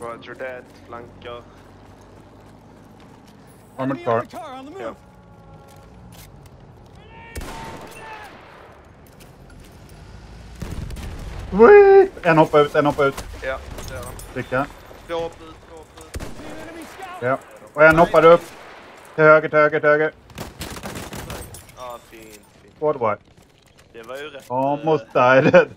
Roger that. Flankar. Armored car. car on the move. Ja. Wee! En hoppa ut, en hoppa ut. Ja, det är han. Sticka. Två upp ut, två upp ut. Ja. Och en hoppar upp. Till höger, till höger, till höger. Ja, fint, fint. Squad. Det var ju rätt. Almost eh, died.